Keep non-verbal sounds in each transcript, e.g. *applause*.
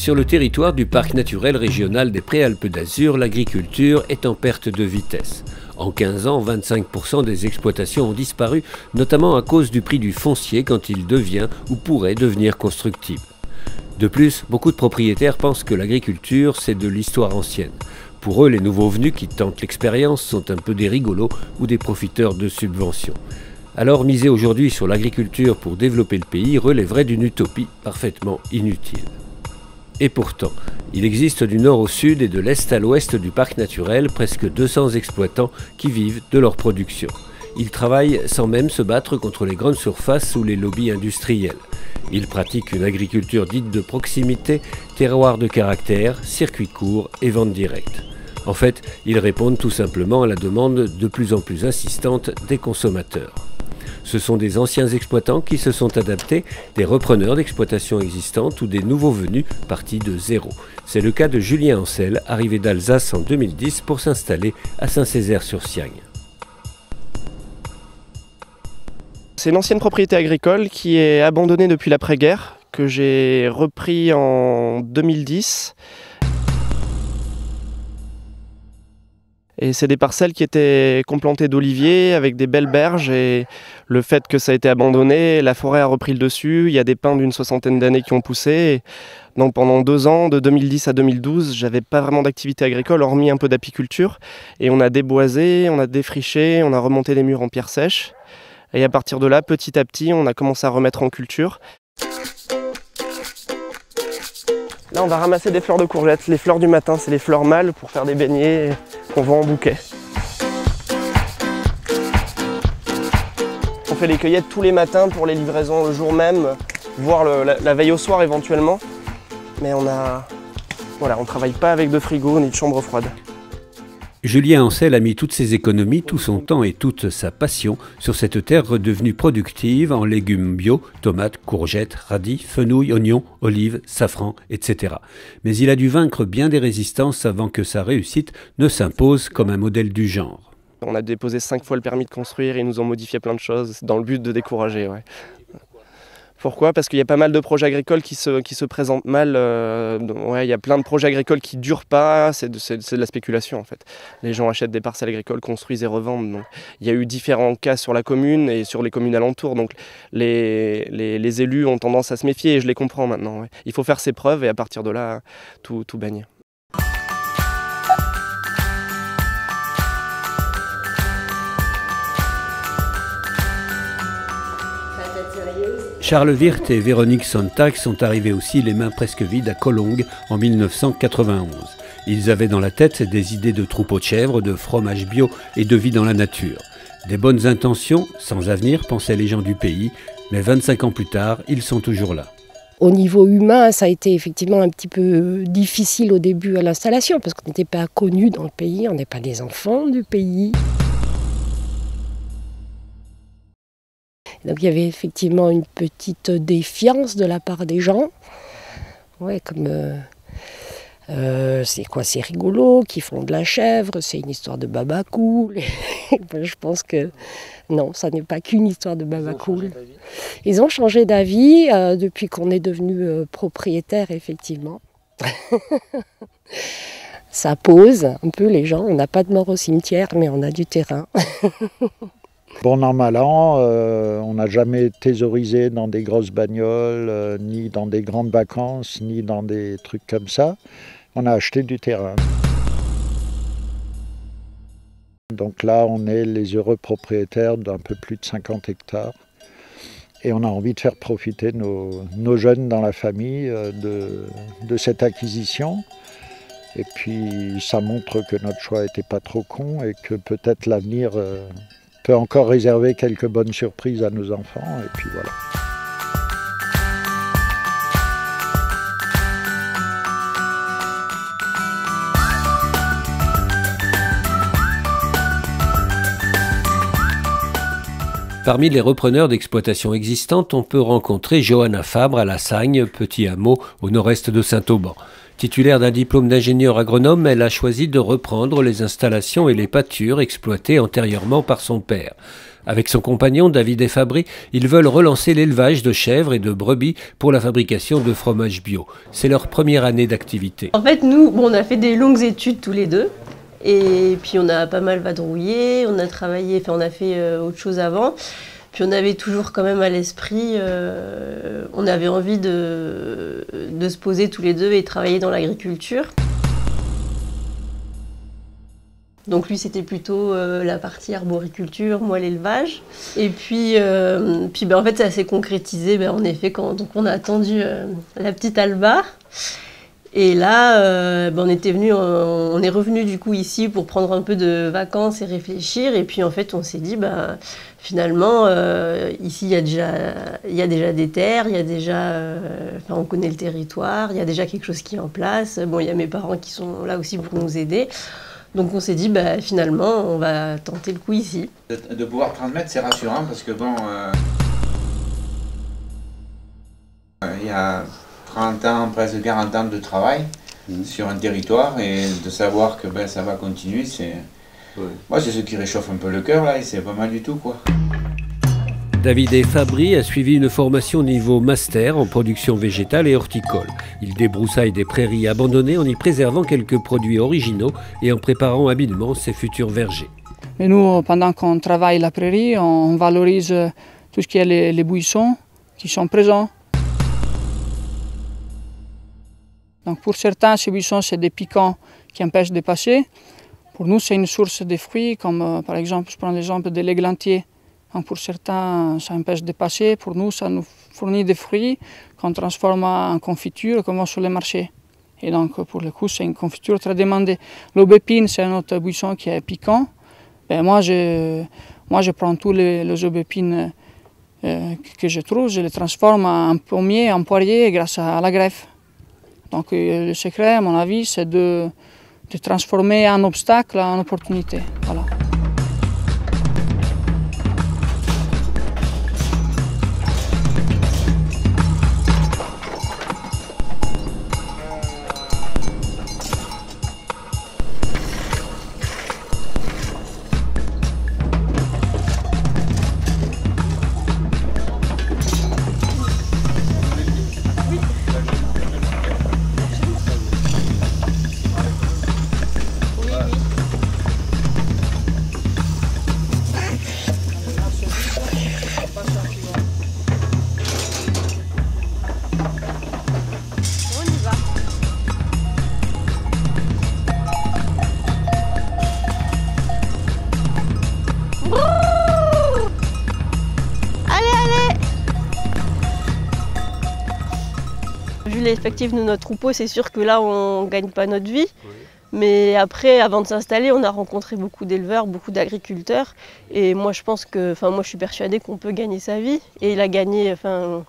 Sur le territoire du parc naturel régional des Préalpes d'Azur, l'agriculture est en perte de vitesse. En 15 ans, 25% des exploitations ont disparu, notamment à cause du prix du foncier quand il devient ou pourrait devenir constructible. De plus, beaucoup de propriétaires pensent que l'agriculture, c'est de l'histoire ancienne. Pour eux, les nouveaux venus qui tentent l'expérience sont un peu des rigolos ou des profiteurs de subventions. Alors miser aujourd'hui sur l'agriculture pour développer le pays relèverait d'une utopie parfaitement inutile. Et pourtant, il existe du nord au sud et de l'est à l'ouest du parc naturel presque 200 exploitants qui vivent de leur production. Ils travaillent sans même se battre contre les grandes surfaces ou les lobbies industriels. Ils pratiquent une agriculture dite de proximité, terroir de caractère, circuit court et vente directe. En fait, ils répondent tout simplement à la demande de plus en plus insistante des consommateurs. Ce sont des anciens exploitants qui se sont adaptés, des repreneurs d'exploitations existantes ou des nouveaux venus partis de zéro. C'est le cas de Julien Ancel, arrivé d'Alsace en 2010 pour s'installer à Saint-Césaire-sur-Siagne. C'est une ancienne propriété agricole qui est abandonnée depuis l'après-guerre, que j'ai repris en 2010. Et c'est des parcelles qui étaient complantées d'oliviers avec des belles berges et le fait que ça a été abandonné, la forêt a repris le dessus, il y a des pins d'une soixantaine d'années qui ont poussé. Donc pendant deux ans, de 2010 à 2012, j'avais pas vraiment d'activité agricole, hormis un peu d'apiculture. Et on a déboisé, on a défriché, on a remonté les murs en pierre sèche. Et à partir de là, petit à petit, on a commencé à remettre en culture. Là, on va ramasser des fleurs de courgettes. Les fleurs du matin, c'est les fleurs mâles pour faire des beignets qu'on vend en bouquet. On fait les cueillettes tous les matins pour les livraisons le jour même, voire la, veille au soir éventuellement. Mais on a, voilà, on travaille pas avec de frigo ni de chambre froide. Julien Ancel a mis toutes ses économies, tout son temps et toute sa passion sur cette terre redevenue productive en légumes bio, tomates, courgettes, radis, fenouilles, oignons, olives, safran, etc. Mais il a dû vaincre bien des résistances avant que sa réussite ne s'impose comme un modèle du genre. On a déposé cinq fois le permis de construire, ils nous ont modifié plein de choses dans le but de décourager. Pourquoi? Parce qu'il y a pas mal de projets agricoles qui se, qui se présentent mal. Euh, ouais, il y a plein de projets agricoles qui durent pas. C'est de, la spéculation en fait. Les gens achètent des parcelles agricoles, construisent et revendent. Il y a eu différents cas sur la commune et sur les communes alentours. Les, élus ont tendance à se méfier et je les comprends maintenant. Il faut faire ses preuves et à partir de là, tout, tout baigne. Charles Wirth et Véronique Sontag sont arrivés aussi les mains presque vides à Cologne en 1991. Ils avaient dans la tête des idées de troupeaux de chèvres, de fromage bio et de vie dans la nature. Des bonnes intentions, sans avenir, pensaient les gens du pays, mais 25 ans plus tard, ils sont toujours là. Au niveau humain, ça a été effectivement un petit peu difficile au début à l'installation, parce qu'on n'était pas connus dans le pays, on n'est pas des enfants du pays. Donc il y avait effectivement une petite défiance de la part des gens. Ouais, comme euh, euh, c'est quoi, c'est rigolo, qui font de la chèvre, c'est une histoire de baba cool. *laughs* je pense que non, ça n'est pas qu'une histoire de baba cool. Ils ont changé d'avis euh, depuis qu'on est devenu propriétaire, effectivement. *laughs* ça pose un peu les gens. On n'a pas de mort au cimetière, mais on a du terrain. *laughs* Bon an, mal an, on n'a jamais thésaurisé dans des grosses bagnoles, euh, ni dans des grandes vacances, ni dans des trucs comme ça. On a acheté du terrain. Donc là, on est les heureux propriétaires d'un peu plus de 50 hectares. Et on a envie de faire profiter nos, jeunes dans la famille euh, de, de, cette acquisition. Et puis ça montre que notre choix n'était pas trop con et que peut-être l'avenir euh, peut encore réserver quelques bonnes surprises à nos enfants. Et puis voilà. Parmi les repreneurs d'exploitations existantes, on peut rencontrer Johanna Fabre à La Sagne, petit hameau au nord-est de Saint-Auban. Titulaire d'un diplôme d'ingénieur agronome, elle a choisi de reprendre les installations et les pâtures exploitées antérieurement par son père. Avec son compagnon David et Fabry, ils veulent relancer l'élevage de chèvres et de brebis pour la fabrication de fromage bio. C'est leur première année d'activité. En fait, nous, on a fait des longues études tous les deux. Et puis on a pas mal vadrouillé, on a travaillé, enfin on a fait euh, autre chose avant. Puis on avait toujours quand même à l'esprit, euh, on avait envie de, de se poser tous les deux et travailler dans l'agriculture. Donc lui c'était plutôt euh, la partie arboriculture, moi l'élevage. Et puis, euh, puis ben, en fait ça s'est concrétisé ben, en effet quand on a attendu la petite Alba. Et là ben, on était venu, on est revenu du coup ici pour prendre un peu de vacances et réfléchir. Et puis en fait on s'est dit ben, finalement ici il y, a déjà, il y a déjà des terres, il y a déjà, enfin, on connaît le territoire, il y a déjà quelque chose qui est en place. Bon il y a mes parents qui sont là aussi pour nous aider. Donc on s'est dit, bah, finalement, on va tenter le coup ici. De, pouvoir transmettre, c'est rassurant parce que bon, euh, il y a 30 ans, presque 40 ans de travail mmh. sur un territoire et de savoir que ben, ça va continuer, c'est... Moi, c'est ce qui réchauffe un peu le cœur là et c'est pas mal du tout quoi. David Fabry a suivi une formation niveau master en production végétale et horticole. Il débroussaille des prairies abandonnées en y préservant quelques produits originaux et en préparant habilement ses futurs vergers. Mais nous, pendant qu'on travaille la prairie, on valorise tout ce qui est les, les buissons qui sont présents. Donc pour certains, ces buissons, c'est des piquants qui empêchent de passer. Pour nous, c'est une source de fruits, comme euh, par exemple, je prends l'exemple de l'églantier pour certains, ça empêche de passer. Pour nous, ça nous fournit des fruits qu'on transforme en confiture, comme sur les marchés. Et donc, pour le coup, c'est une confiture très demandée. L'aubépine, c'est un autre buisson qui est piquant. Ben, moi, je, moi, je prends tous les, aubépines euh, que je trouve, je les transforme en pommier, en poirier grâce à la greffe. Donc, euh, le secret, à mon avis, c'est de, de transformer un obstacle en opportunité. Voilà. L'effectif de notre troupeau, c'est sûr que là, on ne gagne pas notre vie. Mais après, avant de s'installer, on a rencontré beaucoup d'éleveurs, beaucoup d'agriculteurs. Et moi, je pense que, enfin, moi, je suis persuadée qu'on peut gagner sa vie. Et il a gagné, enfin,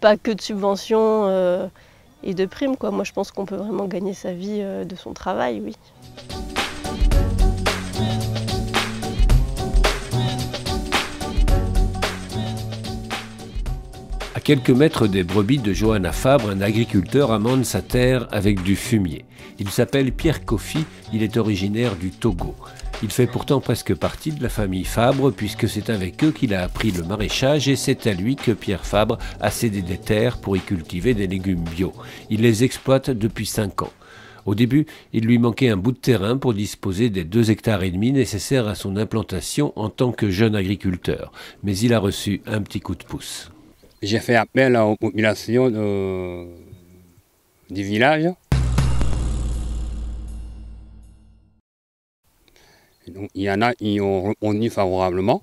pas que de subventions euh, et de primes, quoi. Moi, je pense qu'on peut vraiment gagner sa vie euh, de son travail, oui. Quelques mètres des brebis de Johanna Fabre, un agriculteur amende sa terre avec du fumier. Il s'appelle Pierre Kofi, il est originaire du Togo. Il fait pourtant presque partie de la famille Fabre puisque c'est avec eux qu'il a appris le maraîchage et c'est à lui que Pierre Fabre a cédé des terres pour y cultiver des légumes bio. Il les exploite depuis 5 ans. Au début, il lui manquait un bout de terrain pour disposer des 2 hectares et demi nécessaires à son implantation en tant que jeune agriculteur, mais il a reçu un petit coup de pouce j'ai fait appel aux populations du village. donc, il y en a qui ont répondu favorablement,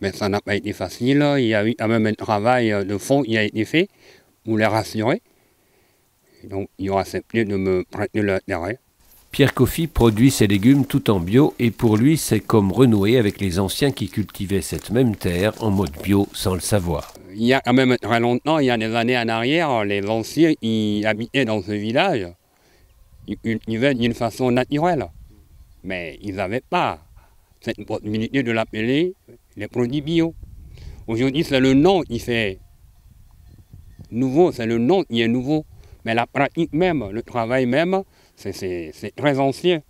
mais ça n'a pas été facile. Il y a eu quand même un travail de fond qui a été fait pour les rassurer. donc, ils ont accepté de me prêter leur terrain. Pierre Coffy produit ses légumes tout en bio et pour lui, c'est comme renouer avec les anciens qui cultivaient cette même terre en mode bio sans le savoir il y a quand même très longtemps, il y a des années en arrière, les anciens qui habitaient dans ce village, ils vivaient d'une façon naturelle. Mais ils n'avaient pas cette possibilité de l'appeler les produits bio. Aujourd'hui, c'est le nom qui fait nouveau, c'est le nom qui est nouveau. Mais la pratique même, le travail même, c'est très ancien.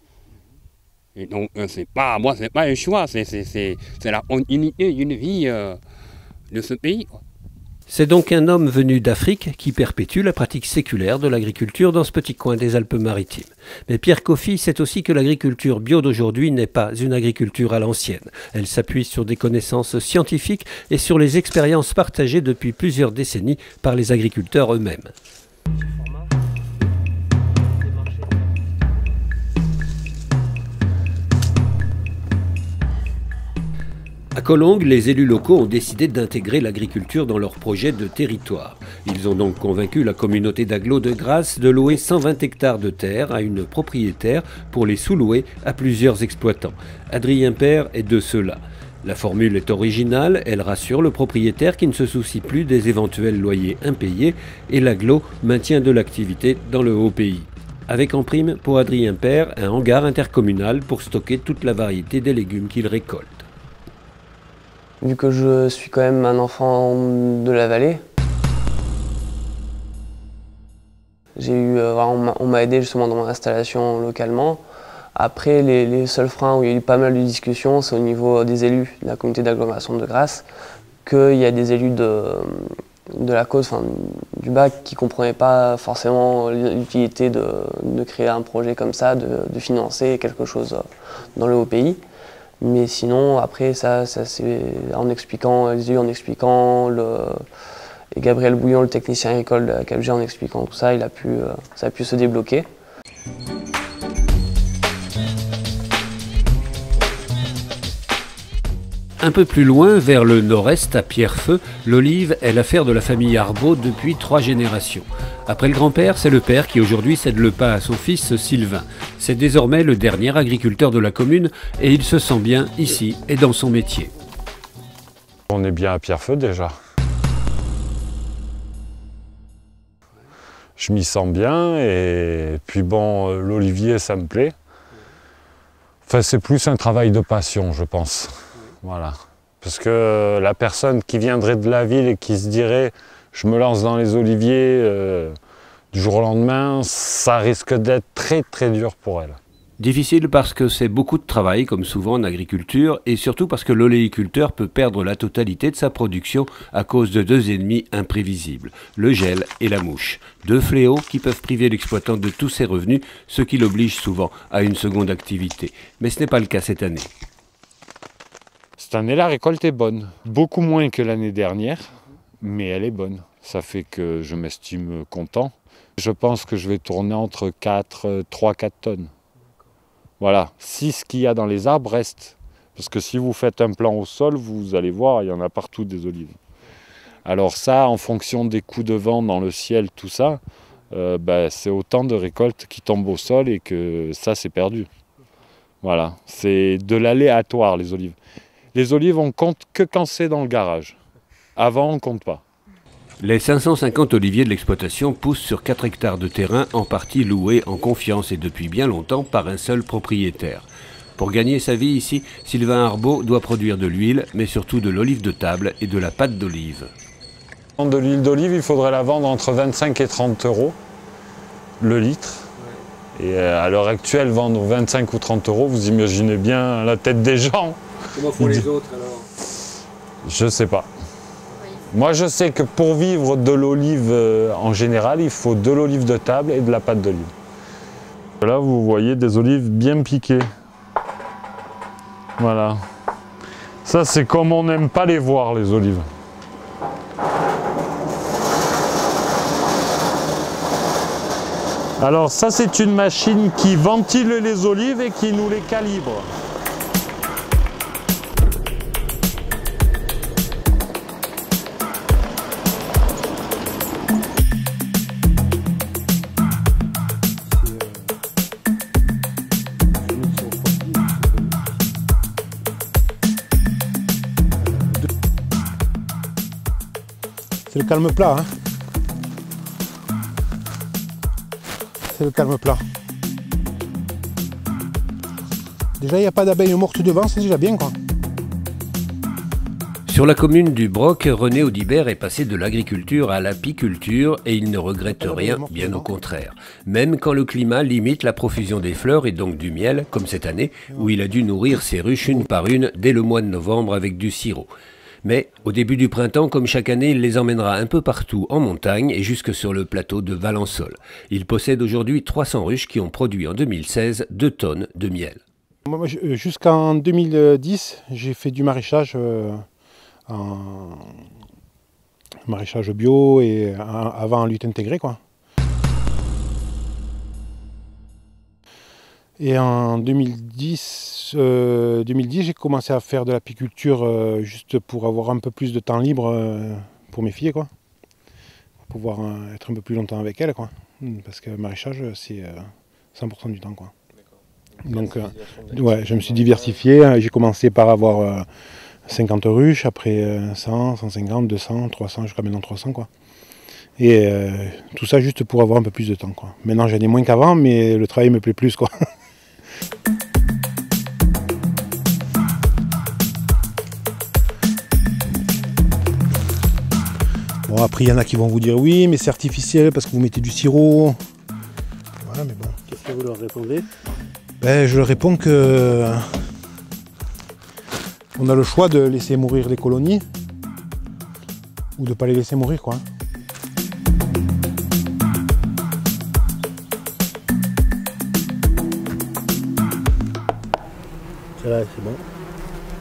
Et donc, euh, c'est pas, moi, c'est pas un choix, c'est la continuité d'une vie euh, de ce pays. C'est donc un homme venu d'Afrique qui perpétue la pratique séculaire de l'agriculture dans ce petit coin des Alpes-Maritimes. Mais Pierre Coffy sait aussi que l'agriculture bio d'aujourd'hui n'est pas une agriculture à l'ancienne. Elle s'appuie sur des connaissances scientifiques et sur les expériences partagées depuis plusieurs décennies par les agriculteurs eux-mêmes. À Colombes, les élus locaux ont décidé d'intégrer l'agriculture dans leur projet de territoire. Ils ont donc convaincu la communauté d'Aglo de Grasse de louer 120 hectares de terre à une propriétaire pour les sous-louer à plusieurs exploitants. Adrien Père est de ceux-là. La formule est originale, elle rassure le propriétaire qui ne se soucie plus des éventuels loyers impayés et l'aglo maintient de l'activité dans le haut pays. Avec en prime pour Adrien Père un hangar intercommunal pour stocker toute la variété des légumes qu'il récolte. Vu que je suis quand même un enfant de la vallée, j'ai eu, euh, on m'a aidé justement dans mon installation localement. Après, les, seuls freins où il y a eu pas mal de discussions, c'est au niveau des élus de la communauté d'agglomération de Grasse, qu'il y a des élus de, la cause, enfin, du bac, qui ne comprenaient pas forcément l'utilité de, créer un projet comme ça, de financer quelque chose dans le haut pays. Mais sinon, après, ça, ça c'est en expliquant, les en expliquant, le, et Gabriel Bouillon, le technicien agricole de la CAPG, en expliquant tout ça, il a pu, euh, ça a pu se débloquer. Un peu plus loin, vers le nord-est, à Pierrefeu, l'olive est l'affaire de la famille Arbeau depuis trois générations. Après le grand-père, c'est le père qui aujourd'hui cède le pas à son fils Sylvain. C'est désormais le dernier agriculteur de la commune et il se sent bien ici et dans son métier. On est bien à Pierrefeu déjà. Je m'y sens bien et puis bon, l'olivier ça me plaît. Enfin, c'est plus un travail de passion, je pense. Voilà. Parce que la personne qui viendrait de la ville et qui se dirait je me lance dans les oliviers euh, du jour au lendemain, ça risque d'être très très dur pour elle. Difficile parce que c'est beaucoup de travail, comme souvent en agriculture, et surtout parce que l'oléiculteur peut perdre la totalité de sa production à cause de deux ennemis imprévisibles, le gel et la mouche. Deux fléaux qui peuvent priver l'exploitant de tous ses revenus, ce qui l'oblige souvent à une seconde activité. Mais ce n'est pas le cas cette année. Cette année, la récolte est bonne. Beaucoup moins que l'année dernière, mais elle est bonne. Ça fait que je m'estime content. Je pense que je vais tourner entre 4, 3-4 tonnes. Voilà, si ce qu'il y a dans les arbres reste. Parce que si vous faites un plan au sol, vous allez voir, il y en a partout des olives. Alors ça, en fonction des coups de vent dans le ciel, tout ça, euh, ben, c'est autant de récoltes qui tombent au sol et que ça, c'est perdu. Voilà, c'est de l'aléatoire, les olives. Les olives, on compte que quand c'est dans le garage. Avant, on ne compte pas. Les 550 oliviers de l'exploitation poussent sur 4 hectares de terrain en partie loués en confiance et depuis bien longtemps par un seul propriétaire. Pour gagner sa vie ici, Sylvain Arbeau doit produire de l'huile, mais surtout de l'olive de table et de la pâte d'olive. De l'huile d'olive, il faudrait la vendre entre 25 et 30 euros le litre. Et euh, à l'heure actuelle, vendre 25 ou 30 euros, vous imaginez bien la tête des gens. Comment font les autres alors? Je sais pas. Moi, je sais que pour vivre de l'olive euh, en général, il faut de l'olive de table et de la pâte d'olive. Là, vous voyez des olives bien piquées. Voilà. Ça, c'est comme on n'aime pas les voir, les olives. Alors ça, c'est une machine qui ventile les olives et qui nous les calibre. Le calme plat. Hein. C'est le calme plat. Déjà, il n'y a pas d'abeilles mortes devant, c'est déjà bien quoi. Sur la commune du Broc, René Audibert est passé de l'agriculture à l'apiculture et il ne regrette rien, bien au contraire. Même quand le climat limite la profusion des fleurs et donc du miel, comme cette année, où il a dû nourrir ses ruches une par une dès le mois de novembre avec du sirop. Mais au début du printemps, comme chaque année, il les emmènera un peu partout en montagne et jusque sur le plateau de Valençol. Il possède aujourd'hui 300 ruches qui ont produit en 2016 2 tonnes de miel. Jusqu'en 2010, j'ai fait du maraîchage euh, maraîchage bio et avant en lutte intégrée. Quoi. Et en 2010, 2010 euh, j'ai commencé à faire de l'apiculture euh, juste pour avoir un peu plus de temps libre euh, pour mes filles, quoi. Pour pouvoir être un peu plus longtemps avec elles, quoi. Parce que le maraîchage, c'est 100% du temps, quoi. Donc, ouais, je me suis diversifié. J'ai commencé par avoir 50 ruches, après 100, 150, 200, 300, jusqu'à maintenant 300, quoi. Et tout ça juste pour avoir un peu plus de temps, quoi. Maintenant, j'en ai moins qu'avant, mais le travail me plaît plus, quoi. *laughs* Bon, après, il y en a qui vont vous dire oui, mais c'est artificiel parce que vous mettez du sirop. Voilà, mais bon. Qu'est-ce que vous leur répondez? Ben, Je leur réponds que. On a le choix de laisser mourir les colonies ou de ne pas les laisser mourir, quoi. c'est bon.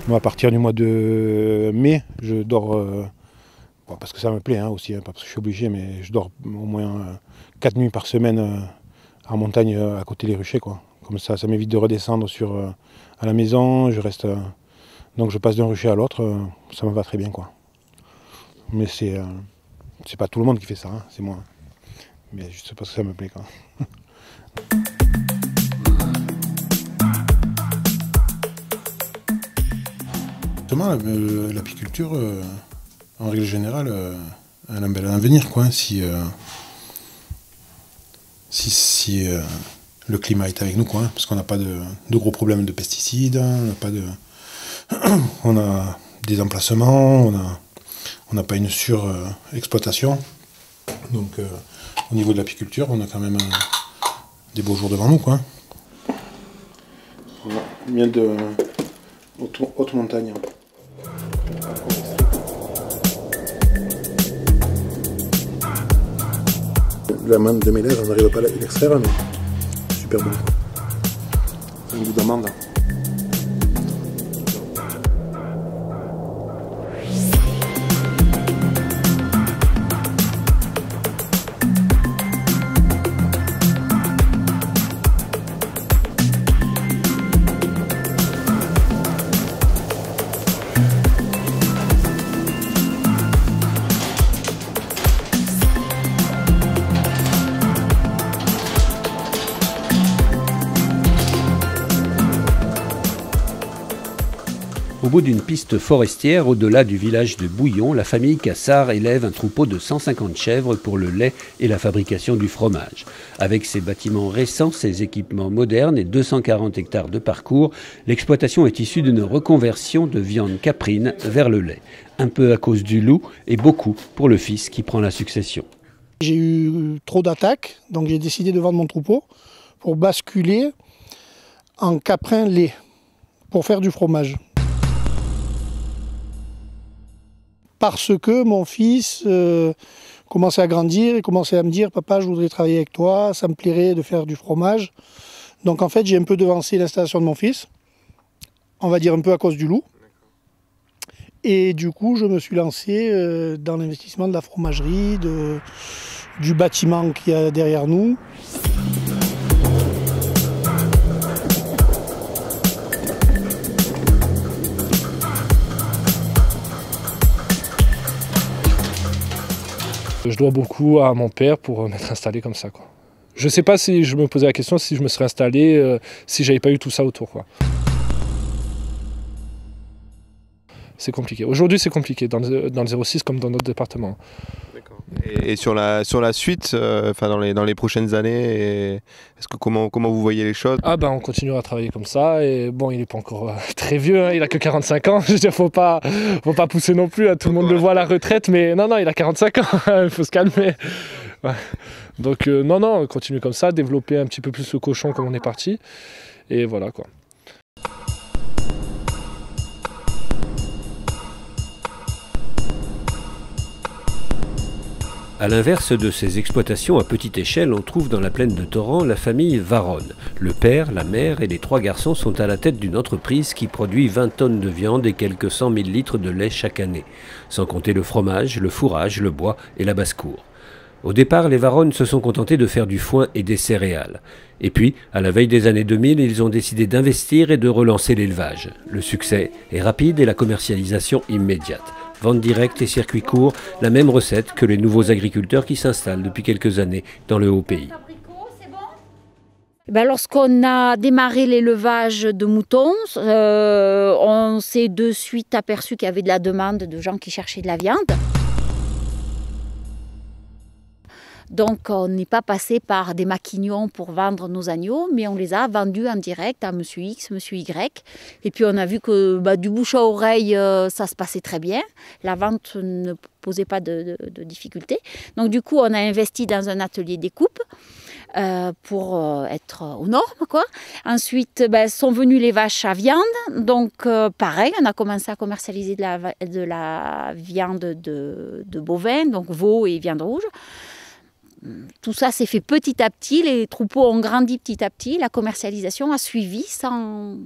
Moi, à partir du mois de mai, je dors. Euh, parce que ça me plaît hein, aussi, hein, parce que je suis obligé, mais je dors au moins 4 euh, nuits par semaine euh, en montagne à côté des ruchers. Quoi. Comme ça, ça m'évite de redescendre sur, à la maison. Je reste. donc je passe d'un rucher à l'autre, ça me va très bien. Quoi. Mais c'est. c'est pas tout le monde qui fait ça, hein, c'est moi. Mais juste parce que ça me plaît. Quoi. l'apiculture, euh, en règle générale, euh, elle a un bel avenir, quoi, si, euh, si, le climat est avec nous, quoi, parce qu'on n'a pas de, gros problèmes de pesticides, on n'a pas de, *clears throat* on a des emplacements, on n'a pas une surexploitation. Donc, au niveau de l'apiculture, on a quand même des beaux jours devant nous, quoi. Miel de haute montagne. La main de mes lèvres, on n'arrive pas à l'extraire, mais super bon. Un goût d'amande. Bout d'une piste forestière, au-delà du village de Bouillon, la famille Cassard élève un troupeau de 150 chèvres pour le lait et la fabrication du fromage. Avec ses bâtiments récents, ses équipements modernes et 240 hectares de parcours, l'exploitation est issue d'une reconversion de viande caprine vers le lait. Un peu à cause du loup et beaucoup pour le fils qui prend la succession. J'ai eu trop d'attaques, donc j'ai décidé de vendre mon troupeau pour basculer en caprin lait pour faire du fromage. Parce que mon fils euh, commençait à grandir et commençait à me dire Papa, je voudrais travailler avec toi, ça me plairait de faire du fromage. Donc en fait, j'ai un peu devancé l'installation de mon fils, on va dire un peu à cause du loup. Et du coup, je me suis lancé euh, dans l'investissement de la fromagerie, du bâtiment qu'il y a derrière nous. Je dois beaucoup à mon père pour m'être installé comme ça. Je ne sais pas si je me posais la question si je me serais installé euh, si j'avais pas eu tout ça autour. C'est compliqué. Aujourd'hui, c'est compliqué dans le, dans le 06 comme dans notre département. Et, et sur, la, sur la suite, euh, dans, les, dans les prochaines années, est-ce que comment, comment vous voyez les choses? Ah ben on continuera à travailler comme ça et bon il n'est pas encore euh, *laughs* très vieux, hein, il a que 45 ans, *laughs* je veux dire faut pas, faut pas pousser non plus, hein, tout le monde le voit à la retraite mais non non il a 45 ans, *laughs* il faut se calmer. Ouais. Donc euh, non non continuer comme ça, développer un petit peu plus le cochon comme on est parti et voilà quoi. À l'inverse de ces exploitations à petite échelle, on trouve dans la plaine de Torrent la famille Varonne. Le père, la mère et les trois garçons sont à la tête d'une entreprise qui produit 20 tonnes de viande et quelques 100 000 litres de lait chaque année, sans compter le fromage, le fourrage, le bois et la basse-cour. Au départ, les Varonnes se sont contentés de faire du foin et des céréales. Et puis, à la veille des années 2000, ils ont décidé d'investir et de relancer l'élevage. Le succès est rapide et la commercialisation immédiate. Vente directe et circuit court, la même recette que les nouveaux agriculteurs qui s'installent depuis quelques années dans le haut pays. Ben Lorsqu'on a démarré l'élevage de moutons, euh, on s'est de suite aperçu qu'il y avait de la demande de gens qui cherchaient de la viande. Donc on n'est pas passé par des maquignons pour vendre nos agneaux, mais on les a vendus en direct à Monsieur X, Monsieur Y. Et puis on a vu que bah, du bouche à oreille, euh, ça se passait très bien. La vente ne posait pas de, difficultés. Donc du coup, on a investi dans un atelier découpe. Euh, pour euh, être aux normes. Quoi. Ensuite, ben, sont venues les vaches à viande. Donc, euh, pareil, on a commencé à commercialiser de la, de la viande de, de bovin, donc veau et viande rouge tout ça s'est fait petit à petit, les troupeaux ont grandi petit à petit, la commercialisation a suivi sans,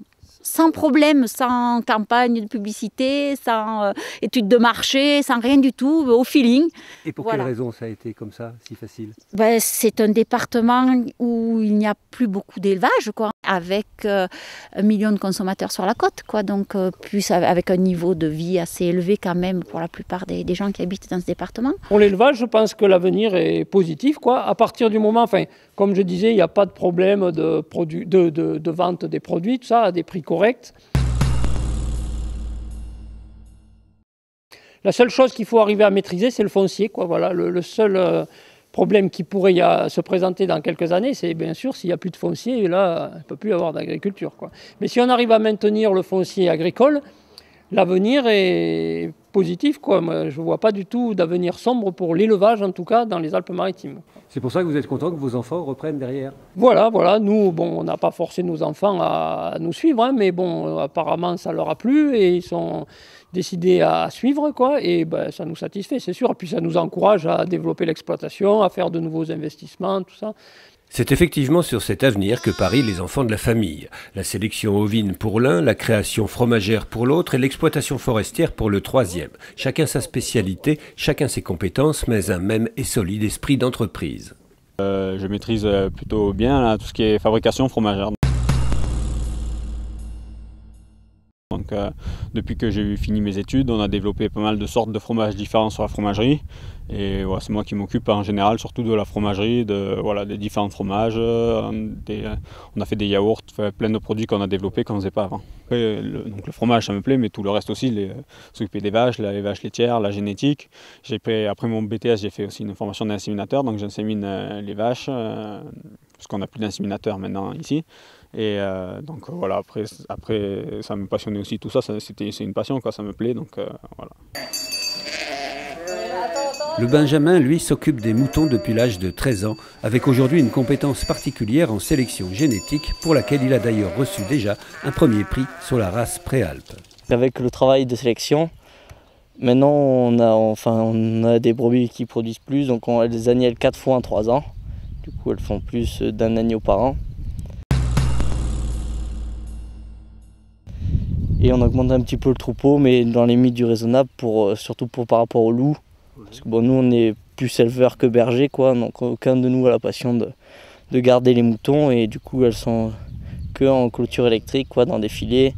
sans problème, sans campagne de publicité, sans euh, études de marché, sans rien du tout, au feeling. Et pour Voilà. quelle raison ça a été comme ça, si facile? Ben, c'est un département où il n'y a plus beaucoup d'élevage, quoi, avec euh, un million de consommateurs sur la côte, quoi, donc euh, plus avec un niveau de vie assez élevé quand même pour la plupart des, des gens qui habitent dans ce département. Pour l'élevage, je pense que l'avenir est positif. Quoi. À partir du moment, enfin, comme je disais, il n'y a pas de problème de, produit, de, de, de vente des produits, tout ça, à des prix La seule chose qu'il faut arriver à maîtriser, c'est le foncier. Voilà, le, seul euh, problème qui pourrait se présenter dans quelques années, c'est bien sûr s'il n'y a plus de foncier, et là, il ne peut plus y avoir d'agriculture. Mais si on arrive à maintenir le foncier agricole, l'avenir est positif. Quoi. Moi, je ne vois pas du tout d'avenir sombre pour l'élevage, en tout cas, dans les Alpes-Maritimes. C'est pour ça que vous êtes content que vos enfants reprennent derrière Voilà, voilà, nous, bon, on n'a pas forcé nos enfants à, nous suivre, hein, mais bon, apparemment, ça leur a plu et ils sont décidés à suivre, quoi, et ben, ça nous satisfait, c'est sûr. Et puis ça nous encourage à développer l'exploitation, à faire de nouveaux investissements, tout ça. C'est effectivement sur cet avenir que parient les enfants de la famille. La sélection ovine pour l'un, la création fromagère pour l'autre et l'exploitation forestière pour le troisième. Chacun sa spécialité, chacun ses compétences, mais un même et solide esprit d'entreprise. Euh, je maîtrise euh, plutôt bien tout ce qui est fabrication fromagère. Donc, euh, depuis que j'ai fini mes études, on a développé pas mal de sortes de fromages différents sur la fromagerie. Et c'est moi qui m'occupe en général surtout de la fromagerie, des différents fromages. euh, euh, on a fait des yaourts, plein de produits qu'on a développés qu'on ne faisait pas avant. Le, donc le fromage, ça me plaît, mais tout le reste aussi, s'occuper des vaches, les vaches laitières, la génétique. Après mon BTS, j'ai fait aussi une formation d'inséminateur, donc j'insémine les vaches, parce qu'on n'a plus d'inséminateur maintenant ici. Et euh, donc euh, voilà, après, après ça me passionnait aussi tout ça, ça c'était, c'est une passion, quoi, ça me plaît, donc euh, voilà. Le Benjamin, lui, s'occupe des moutons depuis l'âge de 13 ans, avec aujourd'hui une compétence particulière en sélection génétique, pour laquelle il a d'ailleurs reçu déjà un premier prix sur la race préalpe. Avec le travail de sélection, maintenant on a, enfin, on a des brebis qui produisent plus, donc on a des agnelles 4 fois en 3 ans. Du coup elles font plus d'un agneau par an. Et on augmente un petit peu le troupeau, mais dans les limites du raisonnable, pour, euh, surtout pour, par rapport aux loups. Parce que bon, nous on est plus éleveurs que bergers, quoi, donc aucun de nous a la passion de, de garder les moutons, et du coup elles sont que en clôture électrique, quoi, dans des filets.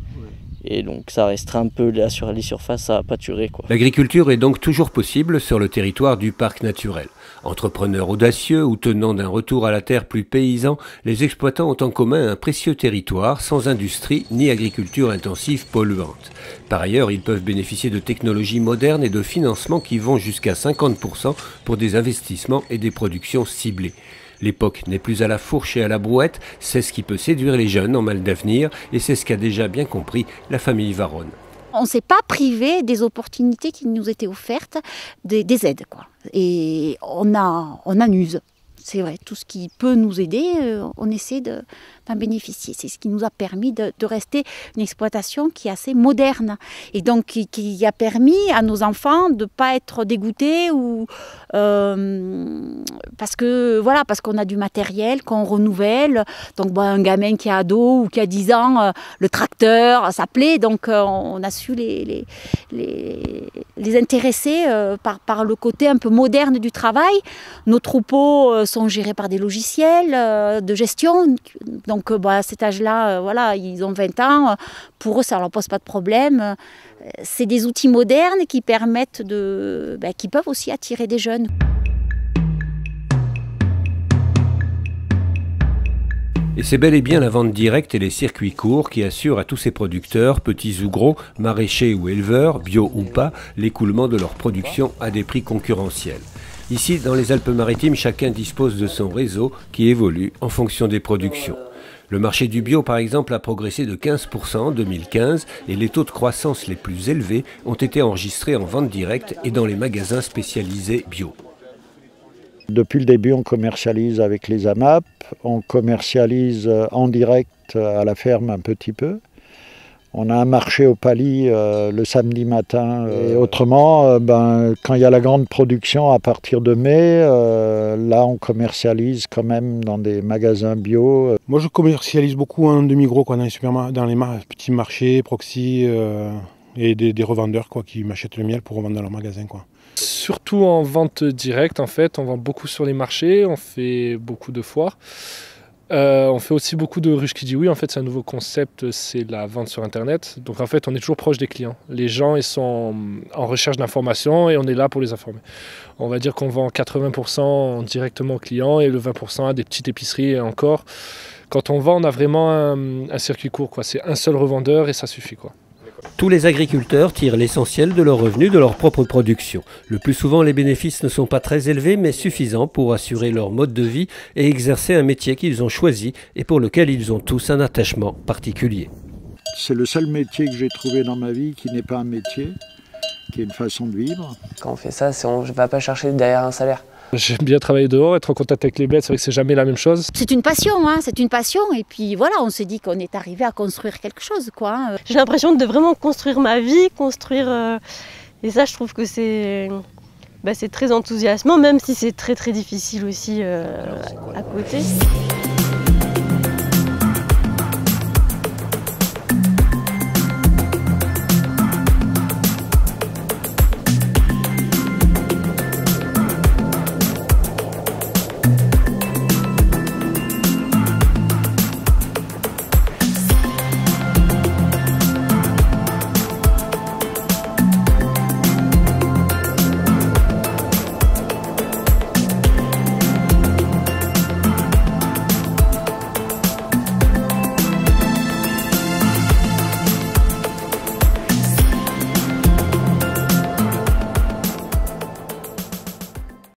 Et donc ça restreint un peu là, sur les surfaces à pâturer. L'agriculture est donc toujours possible sur le territoire du parc naturel. Entrepreneurs audacieux ou tenant d'un retour à la terre plus paysan, les exploitants ont en commun un précieux territoire sans industrie ni agriculture intensive polluante. Par ailleurs, ils peuvent bénéficier de technologies modernes et de financements qui vont jusqu'à 50% pour des investissements et des productions ciblées. L'époque n'est plus à la fourche et à la brouette, c'est ce qui peut séduire les jeunes en mal d'avenir et c'est ce qu'a déjà bien compris la famille Varonne. On ne s'est pas privé des opportunités qui nous étaient offertes, des, aides. Quoi. Et on, a, on en use. C'est vrai, tout ce qui peut nous aider, euh, on essaie de, bénéficier. C'est ce qui nous a permis de, rester une exploitation qui est assez moderne et donc qui, a permis à nos enfants de ne pas être dégoûtés ou euh, parce que voilà parce qu'on a du matériel qu'on renouvelle. Donc un gamin qui a ado ou qui a 10 ans, euh, le tracteur, ça plaît. Donc euh, on a su les, les, les, intéresser par, par le côté un peu moderne du travail. Nos troupeaux sont gérés par des logiciels de gestion. Donc donc bah, à cet âge-là, euh, voilà, ils ont 20 ans, pour eux ça ne leur pose pas de problème. Euh, c'est des outils modernes qui permettent de, bah, qui peuvent aussi attirer des jeunes. Et c'est bel et bien la vente directe et les circuits courts qui assurent à tous ces producteurs, petits ou gros, maraîchers ou éleveurs, bio ou pas, l'écoulement de leur production à des prix concurrentiels. Ici, dans les Alpes-Maritimes, chacun dispose de son réseau qui évolue en fonction des productions. Le marché du bio, par exemple, a progressé de 15% en 2015 et les taux de croissance les plus élevés ont été enregistrés en vente directe et dans les magasins spécialisés bio. Depuis le début, on commercialise avec les AMAP, on commercialise en direct à la ferme un petit peu. On a un marché au Pali euh, le samedi matin. Et autrement, euh, ben, quand il y a la grande production à partir de mai, euh, là on commercialise quand même dans des magasins bio. Moi je commercialise beaucoup en demi-gros dans les, dans les petits marchés, proxy et des, revendeurs quoi, qui m'achètent le miel pour revendre dans leur magasin. Quoi. Surtout en vente directe en fait, on vend beaucoup sur les marchés, on fait beaucoup de foires. Euh, on fait aussi beaucoup de ruches qui dit oui. En fait, c'est un nouveau concept, c'est la vente sur Internet. Donc en fait, on est toujours proche des clients. Les gens, ils sont en recherche d'informations et on est là pour les informer. On va dire qu'on vend 80% directement aux clients et le 20% à des petites épiceries et encore. Quand on vend, on a vraiment un, circuit court. C'est un seul revendeur et ça suffit. Quoi. Tous les agriculteurs tirent l'essentiel de leurs revenus de leur propre production. Le plus souvent, les bénéfices ne sont pas très élevés, mais suffisants pour assurer leur mode de vie et exercer un métier qu'ils ont choisi et pour lequel ils ont tous un attachement particulier. C'est le seul métier que j'ai trouvé dans ma vie qui n'est pas un métier, qui est une façon de vivre. Quand on fait ça, on ne va pas chercher derrière un salaire. J'aime bien travailler dehors, être en contact avec les bêtes, c'est vrai que c'est jamais la même chose. C'est une passion, hein, c'est une passion. Et puis voilà, on s'est dit qu'on est arrivé à construire quelque chose. quoi. Hein. J'ai l'impression de vraiment construire ma vie, construire. Euh, et ça, je trouve que c'est. Bah, c'est très enthousiasmant, même si c'est très très difficile aussi euh, à côté.